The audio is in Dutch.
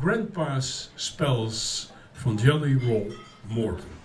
Grandpa's Spells van Jelly Roll Morton.